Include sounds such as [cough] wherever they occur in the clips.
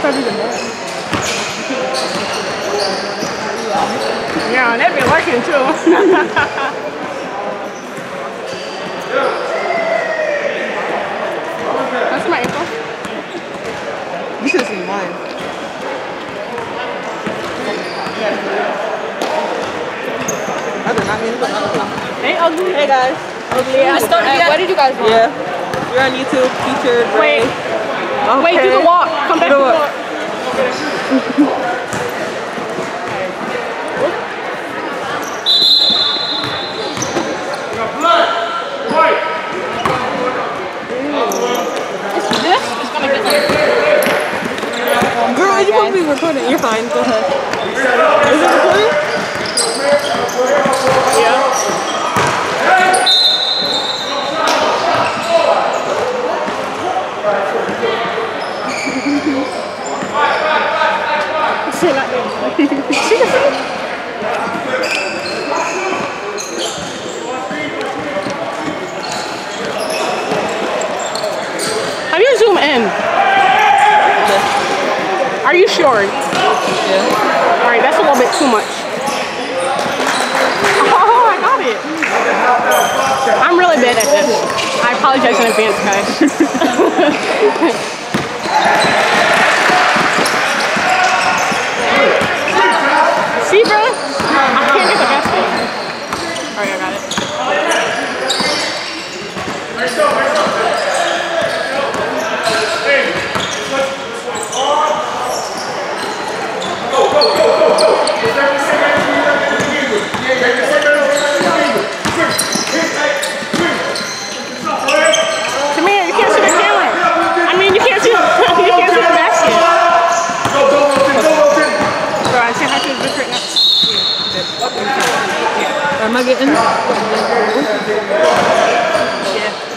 started to move. Yeah, they've been working too. That's my ankle. You should have seen mine. I did not mean to. Hey, ugly. Hey guys. Ugly. Hey, What did you guys want? Yeah. You're on YouTube, featured. Wait. Okay. Wait, do the walk. Come back Do to the walk. It's this is gonna get like Girl, supposed to be recording. You're fine. Go ahead. Is it recording? Say that How do you zoom in? Are you sure? Yeah. All right, that's a little bit too much. [laughs] Oh, I got it. I'm really bad at this. I apologize in advance, guys. [laughs] See, bro? I can't get the basket. All right, I got it. Tamir, you can't see the camera. I mean, you can't see, you can't see the basket. So I say hi to the right now. Am I getting? Yeah.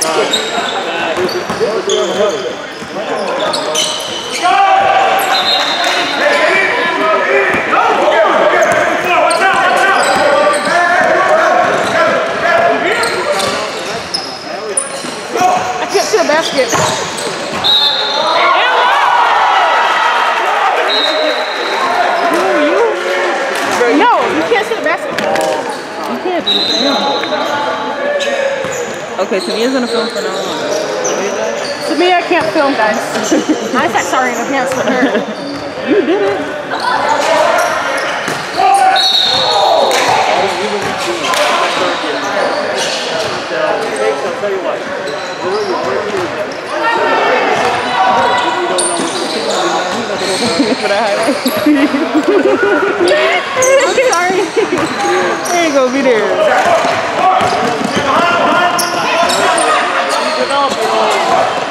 That's good. Okay, Samia's gonna film for now. Samia can't film, guys. I said sorry in advance for her. you did it. [laughs] I'm sorry. There you go. be there. Não, Pirou.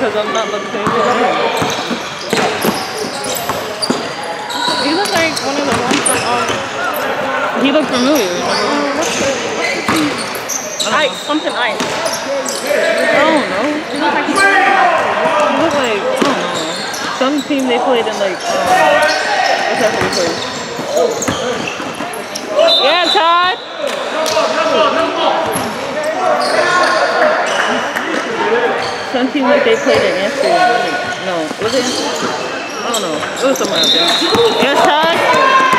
because I'm not lip syncing. You like one of the ones that um, He looks familiar. Ice, something ice. I don't know. He looks like, he looked like I don't know. Some team they played in like, um, what's that for? Yeah, Ty! think like they played an answer. No, was it? I don't know. It was somewhere up there. Todd.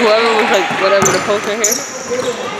whoever was like whatever the poster here.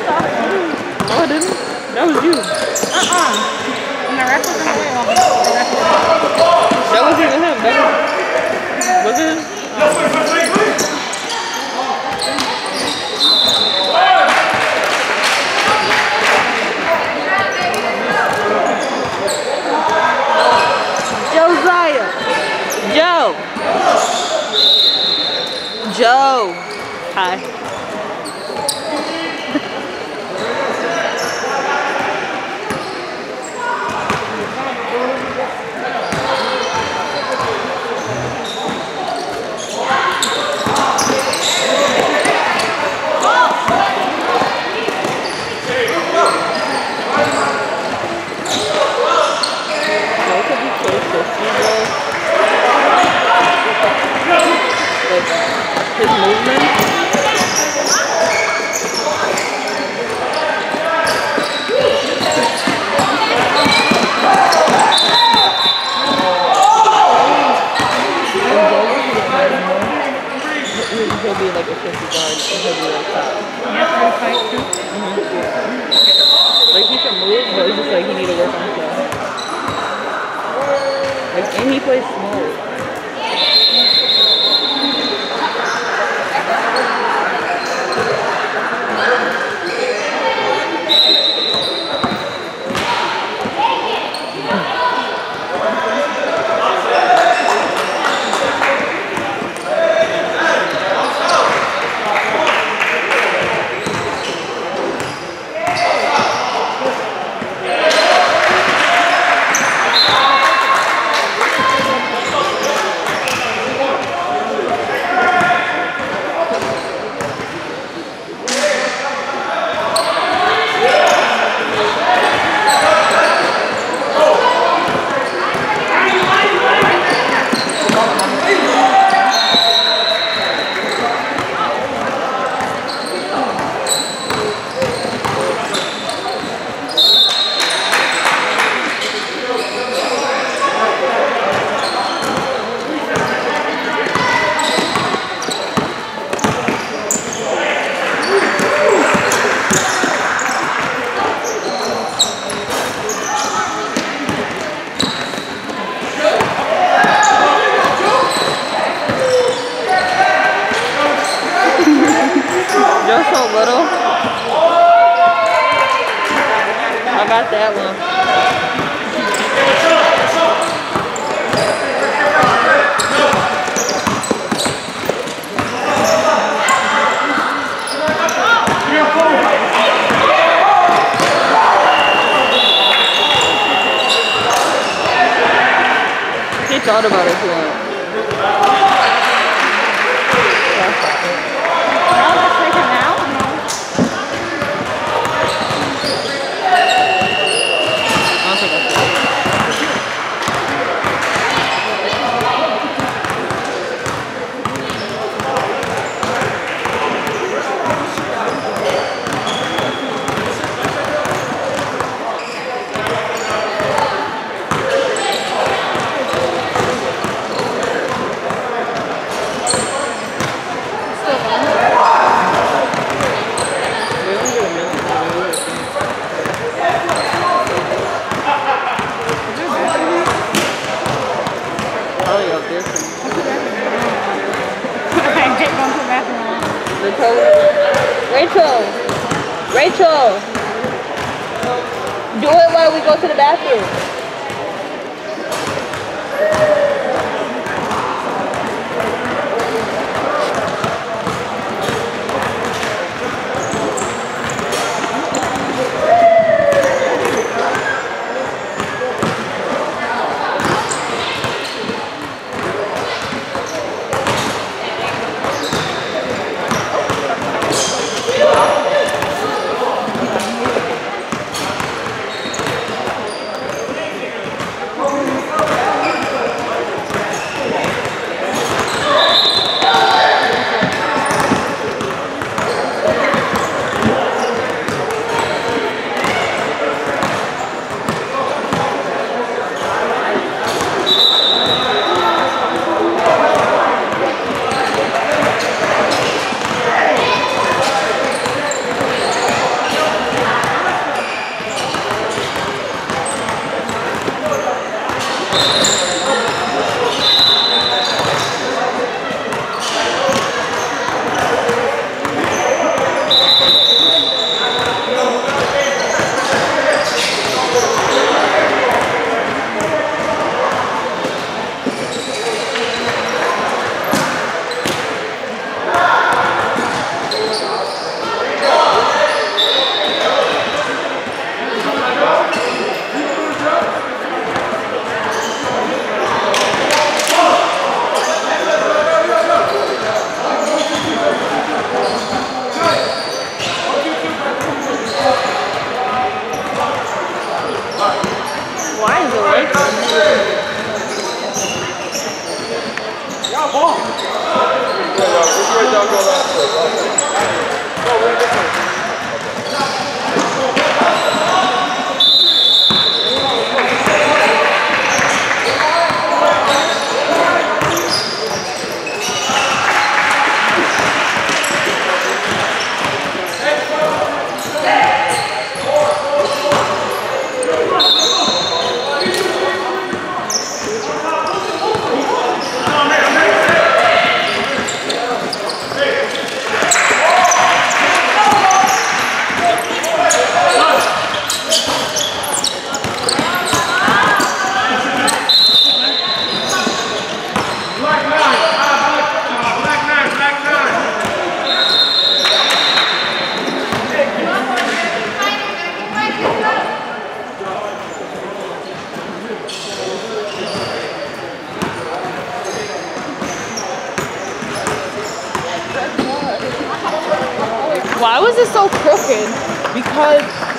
No, I didn't. That was you. Uh-uh. And the ref was in the way. That wasn't even him. That was, was it him? Josiah. Joe. Joe. Hi. About it too long. I'll just take it now. I don't think I should. We only get a minute. Probably up there somewhere. I get going to the bathroom. Told Rachel! Rachel! Do it while we go to the bathroom.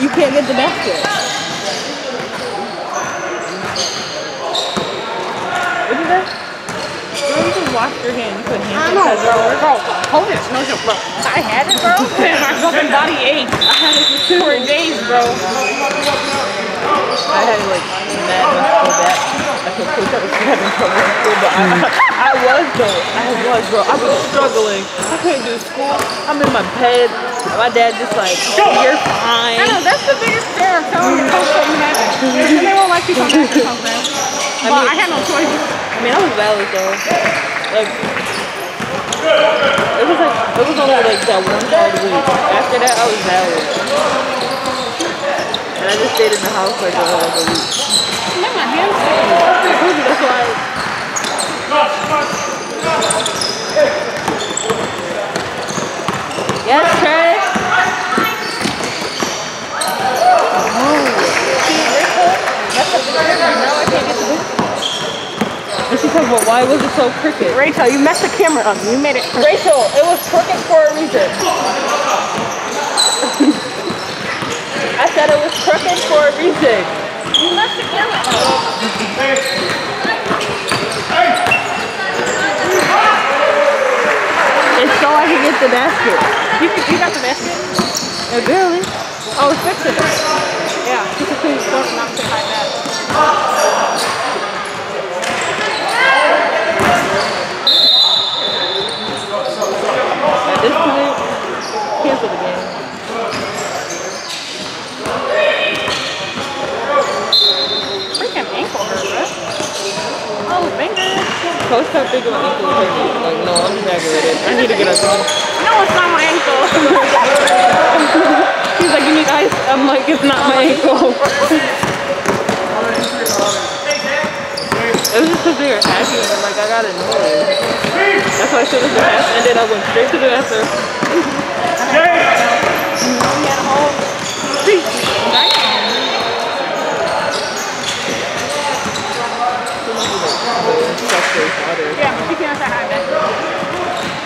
You can't get the basket. What is that? Girl, you just washed your hand. You put hand sanitizer. Bro, hold it. No joke, bro. I had it, bro. [laughs] My fucking body ached. I had it for two or days, bro. I had like mad oh, much go I I, I was though. I was, bro. I was struggling. I couldn't do school. I'm in my bed. My dad just like, oh, you're fine. I know, that's the biggest fear of telling the coach that. And they won't let you come back or something. But I, mean- had no choice. I mean, I was valid though. Like, it was like, it was only like that one hard week. After that, I was valid. And I just stayed in the house like, uh, a week. Man, my hands sticky. Yes, Trey. And she said, well, why was it so crooked? Rachel, you messed the camera up. You made it crooked. Rachel, it was crooked for a reason. [laughs] I said it was crooked for a reason. You messed the camera up. It's so I can get the basket. You, you got the basket? Yeah, barely. Oh, it's fixing it. Yeah, she could please don't not say hi back. At this point, cancel the game. Freaking ankle hurt, bro. Oh, finger. Coach how big of an ankle is. Like, no, I'm exaggerated. I need to get up. No, it's not my ankle. [laughs] He's like, you need ice? I'm like, it's not my ankle. It was just because they were happy and like I got annoyed. That's why I should have been happy. And then I went straight to the bathroom. [laughs] yeah, but she can't say hi back.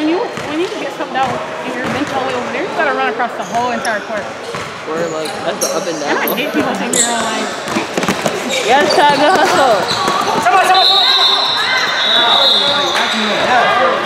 when you when you get subbed out and you're bench all the way over there, you gotta run across the whole entire court. We're like, that's the up and And I down. hate people saying you're online. Yes, Tiger Hustle. Come on, come on. Todd,